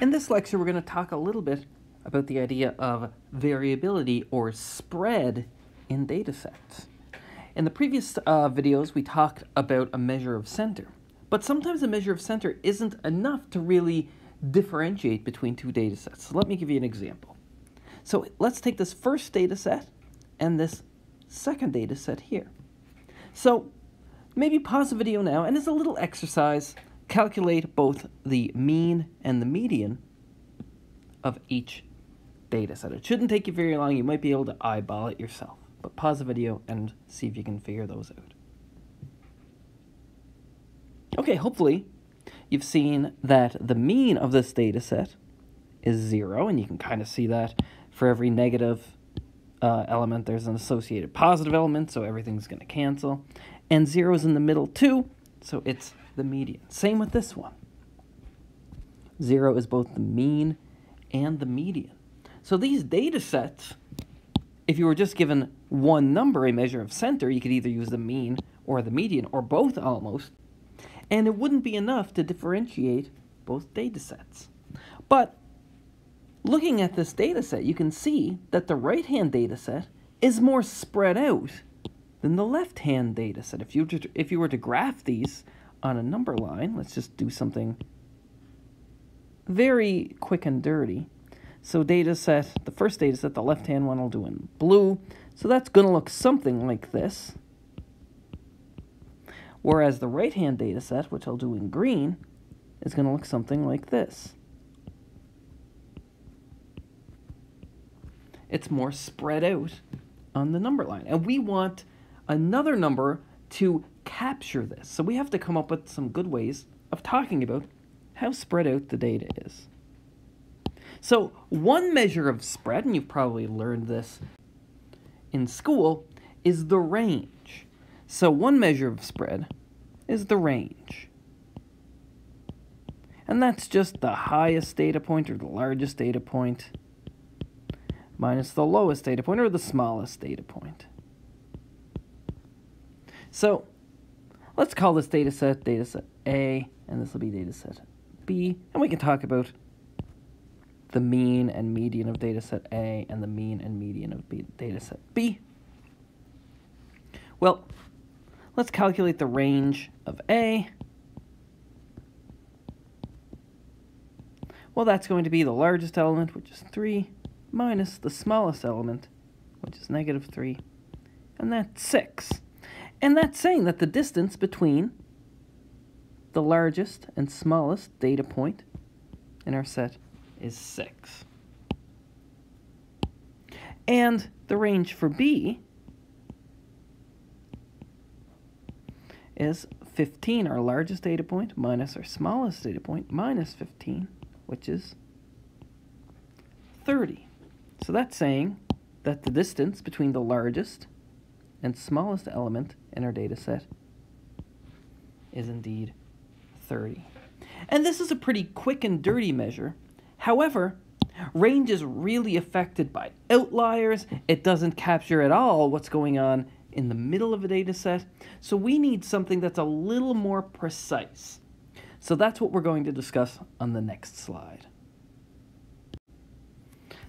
In this lecture, we're going to talk a little bit about the idea of variability or spread in data sets. In the previous uh, videos, we talked about a measure of center, but sometimes a measure of center isn't enough to really differentiate between two data sets. So let me give you an example. So let's take this first data set and this second data set here. So maybe pause the video now and as a little exercise, calculate both the mean and the median of each data set. It shouldn't take you very long. You might be able to eyeball it yourself. But pause the video and see if you can figure those out. Okay, hopefully you've seen that the mean of this data set is 0, and you can kind of see that for every negative uh, element, there's an associated positive element, so everything's going to cancel. And 0 is in the middle too, so it's the median. Same with this one. 0 is both the mean and the median. So these data sets, if you were just given one number, a measure of center, you could either use the mean or the median, or both almost, and it wouldn't be enough to differentiate both data sets. But looking at this data set, you can see that the right-hand data set is more spread out than the left-hand data set. If you, to, if you were to graph these on a number line, let's just do something very quick and dirty. So data set, the first data set, the left-hand one I'll do in blue. So that's going to look something like this. Whereas the right-hand data set, which I'll do in green, is going to look something like this. It's more spread out on the number line. And we want another number to capture this. So we have to come up with some good ways of talking about how spread out the data is. So one measure of spread, and you've probably learned this in school, is the range. So one measure of spread is the range. And that's just the highest data point or the largest data point minus the lowest data point or the smallest data point. So let's call this data set data set A, and this will be data set B, and we can talk about the mean and median of data set A and the mean and median of data set B. Well, let's calculate the range of A. Well, that's going to be the largest element, which is 3, minus the smallest element, which is negative 3, and that's 6. And that's saying that the distance between the largest and smallest data point in our set is 6. And the range for B is 15, our largest data point, minus our smallest data point, minus 15, which is 30. So that's saying that the distance between the largest and smallest element in our data set is indeed 30. And this is a pretty quick and dirty measure. However, range is really affected by outliers. It doesn't capture at all what's going on in the middle of a data set. So we need something that's a little more precise. So that's what we're going to discuss on the next slide.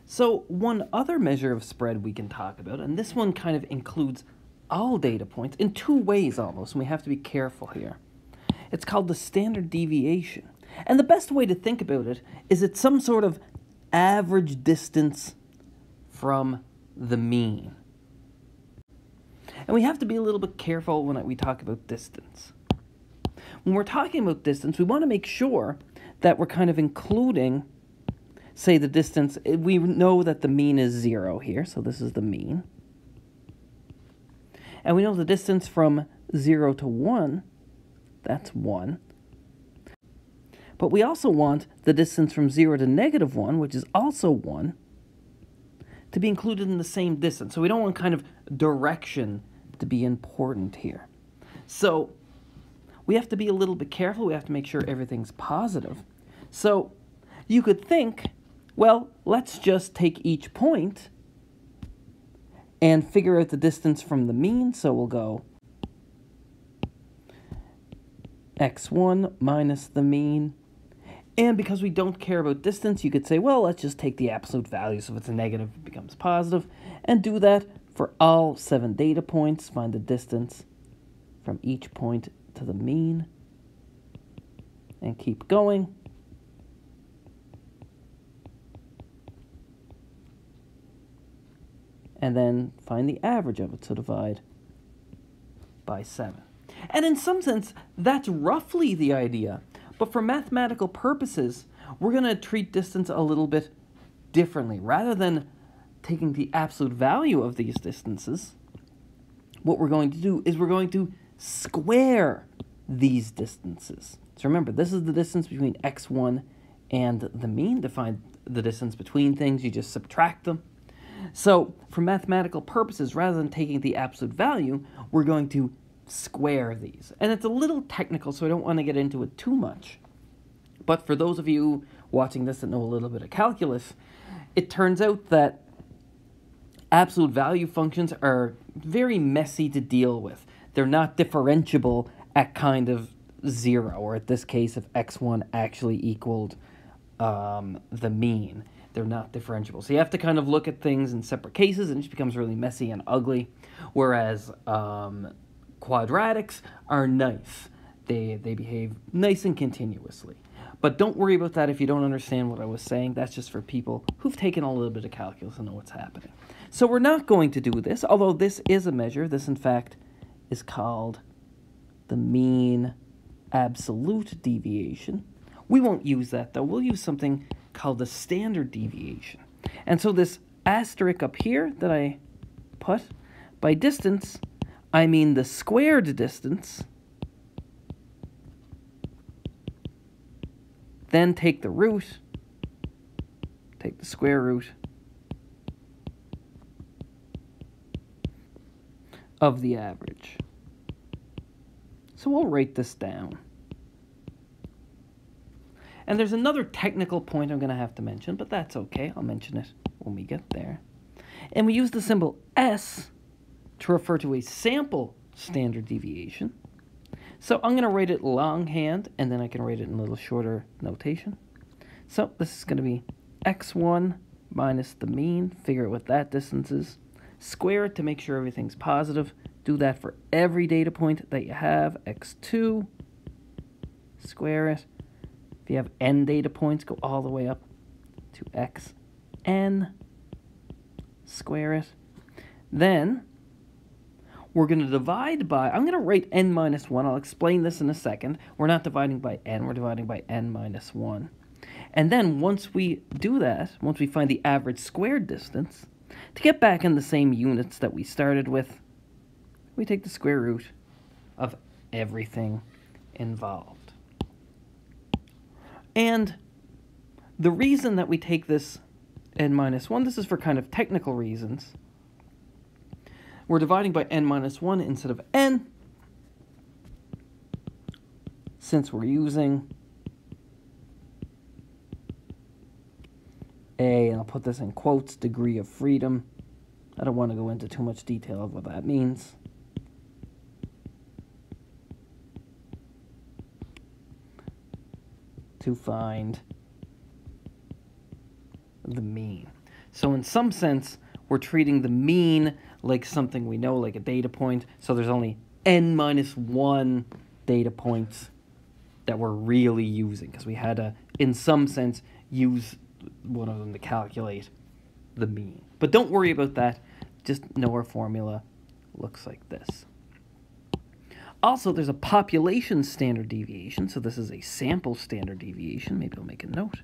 So one other measure of spread we can talk about, and this one kind of includes all data points in two ways almost, and we have to be careful here. It's called the standard deviation. And the best way to think about it is it's some sort of average distance from the mean. And we have to be a little bit careful when we talk about distance. When we're talking about distance, we want to make sure that we're kind of including, say, the distance. We know that the mean is 0 here, so this is the mean. And we know the distance from 0 to 1, that's 1. But we also want the distance from 0 to negative 1, which is also 1, to be included in the same distance. So we don't want kind of direction to be important here. So we have to be a little bit careful. We have to make sure everything's positive. So you could think, well, let's just take each point and figure out the distance from the mean. So we'll go x1 minus the mean. And because we don't care about distance, you could say, well, let's just take the absolute value. So if it's a negative, it becomes positive. And do that for all seven data points. Find the distance from each point to the mean. And keep going. And then find the average of it. to divide by 7. And in some sense, that's roughly the idea. But for mathematical purposes, we're going to treat distance a little bit differently. Rather than taking the absolute value of these distances, what we're going to do is we're going to square these distances. So remember, this is the distance between x1 and the mean. To find the distance between things, you just subtract them. So for mathematical purposes, rather than taking the absolute value, we're going to square these. And it's a little technical, so I don't want to get into it too much. But for those of you watching this that know a little bit of calculus, it turns out that absolute value functions are very messy to deal with. They're not differentiable at kind of zero, or at this case, if x1 actually equaled um, the mean. They're not differentiable. So you have to kind of look at things in separate cases, and it just becomes really messy and ugly. Whereas um, quadratics are nice. They, they behave nice and continuously. But don't worry about that if you don't understand what I was saying. That's just for people who've taken a little bit of calculus and know what's happening. So we're not going to do this, although this is a measure. This, in fact, is called the mean absolute deviation. We won't use that, though. We'll use something called the standard deviation. And so this asterisk up here that I put, by distance, I mean the squared distance Then take the root, take the square root of the average. So we'll write this down. And there's another technical point I'm going to have to mention, but that's okay. I'll mention it when we get there. And we use the symbol S to refer to a sample standard deviation. So I'm going to write it longhand, and then I can write it in a little shorter notation. So this is going to be x1 minus the mean, figure out what that distance is, square it to make sure everything's positive. Do that for every data point that you have, x2, square it. If you have n data points, go all the way up to xn, square it. Then we're going to divide by, I'm going to write n minus 1. I'll explain this in a second. We're not dividing by n, we're dividing by n minus 1. And then once we do that, once we find the average squared distance, to get back in the same units that we started with, we take the square root of everything involved. And the reason that we take this n minus 1, this is for kind of technical reasons, we're dividing by n minus 1 instead of n, since we're using a, and I'll put this in quotes, degree of freedom. I don't want to go into too much detail of what that means. To find the mean. So in some sense, we're treating the mean like something we know, like a data point. So there's only n minus 1 data points that we're really using because we had to, in some sense, use one of them to calculate the mean. But don't worry about that. Just know our formula looks like this. Also, there's a population standard deviation, so this is a sample standard deviation. Maybe I'll make a note.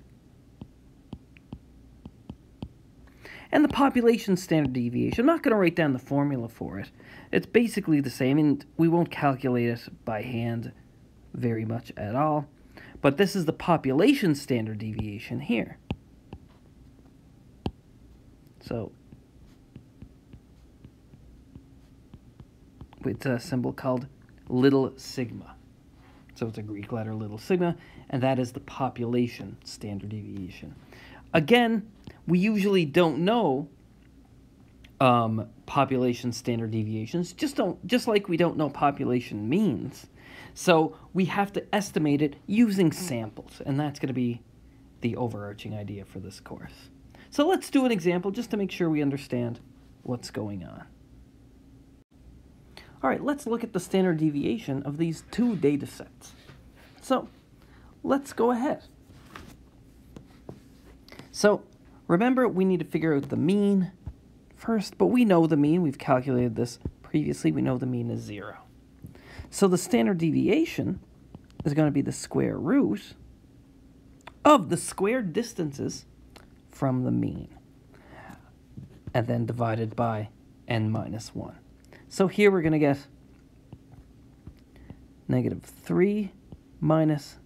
and the population standard deviation. I'm not going to write down the formula for it. It's basically the same, and we won't calculate it by hand very much at all. But this is the population standard deviation here. So it's a symbol called little sigma. So it's a Greek letter little sigma, and that is the population standard deviation. Again, we usually don't know um, population standard deviations. Just don't just like we don't know population means. So we have to estimate it using samples, and that's going to be the overarching idea for this course. So let's do an example just to make sure we understand what's going on. All right, let's look at the standard deviation of these two data sets. So let's go ahead. So remember, we need to figure out the mean first, but we know the mean. We've calculated this previously. We know the mean is 0. So the standard deviation is going to be the square root of the squared distances from the mean, and then divided by n minus 1. So here we're going to get negative 3 minus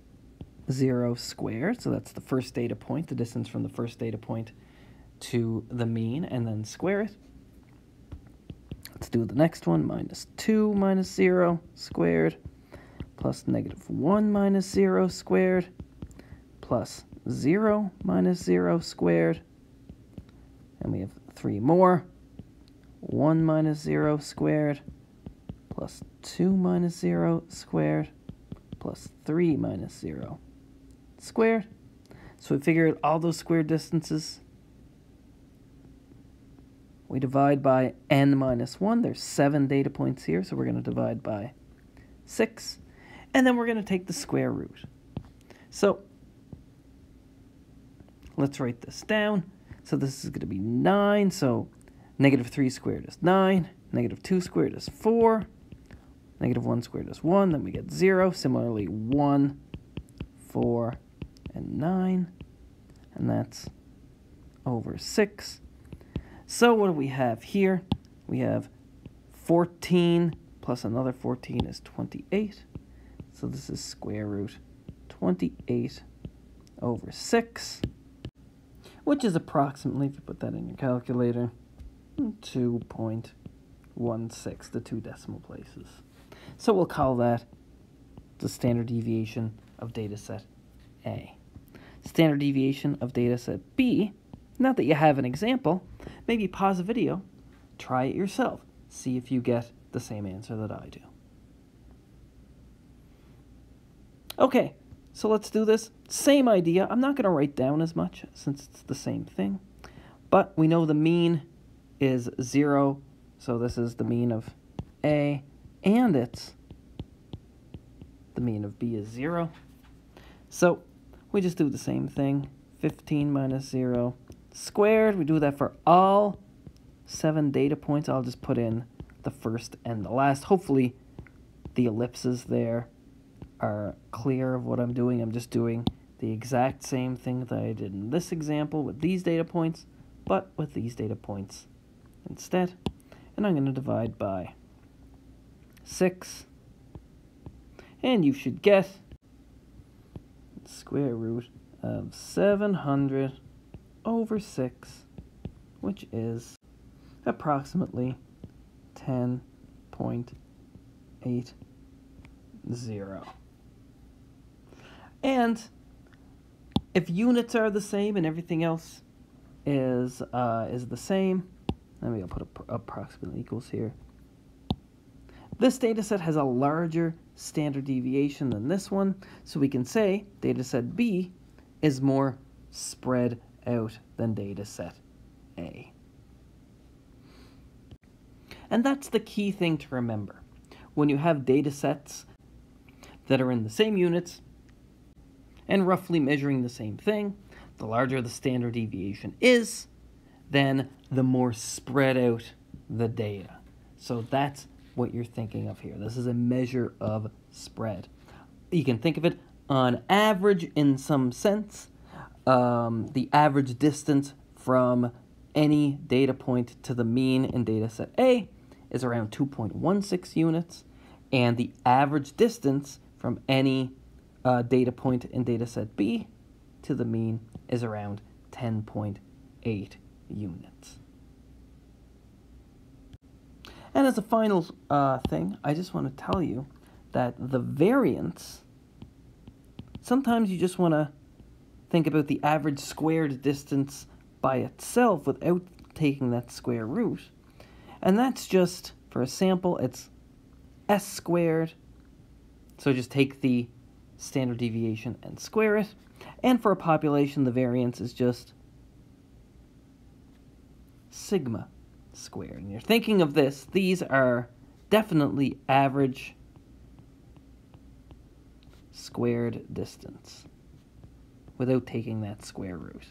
0 squared. So that's the first data point, the distance from the first data point to the mean, and then square it. Let's do the next one, minus 2 minus 0 squared, plus negative 1 minus 0 squared, plus 0 minus 0 squared. And we have 3 more. 1 minus 0 squared plus 2 minus 0 squared plus 3 minus 0 squared. So we figure out all those square distances. We divide by n minus 1. There's 7 data points here, so we're going to divide by 6. And then we're going to take the square root. So let's write this down. So this is going to be 9. So Negative 3 squared is 9. Negative 2 squared is 4. Negative 1 squared is 1. Then we get 0. Similarly, 1, 4, and 9. And that's over 6. So what do we have here? We have 14 plus another 14 is 28. So this is square root 28 over 6, which is approximately, if you put that in your calculator, 2.16, the two decimal places. So we'll call that the standard deviation of data set A. Standard deviation of data set B, now that you have an example, maybe pause the video, try it yourself, see if you get the same answer that I do. Okay, so let's do this. Same idea. I'm not going to write down as much since it's the same thing. But we know the mean is 0, so this is the mean of A, and it's the mean of B is 0. So we just do the same thing. 15 minus 0 squared. We do that for all seven data points. I'll just put in the first and the last. Hopefully the ellipses there are clear of what I'm doing. I'm just doing the exact same thing that I did in this example with these data points, but with these data points instead. And I'm going to divide by 6. And you should get square root of 700 over 6, which is approximately 10.80. And if units are the same and everything else is uh, is the same, let me put approximately equals here. This data set has a larger standard deviation than this one, so we can say data set B is more spread out than data set A. And that's the key thing to remember. When you have data sets that are in the same units and roughly measuring the same thing, the larger the standard deviation is, then the more spread out the data. So that's what you're thinking of here. This is a measure of spread. You can think of it on average in some sense. Um, the average distance from any data point to the mean in data set A is around 2.16 units, and the average distance from any uh, data point in data set B to the mean is around 10.8 units. And as a final uh, thing, I just want to tell you that the variance, sometimes you just want to think about the average squared distance by itself without taking that square root. And that's just, for a sample, it's s squared. So just take the standard deviation and square it. And for a population, the variance is just sigma squared. And you're thinking of this, these are definitely average squared distance without taking that square root.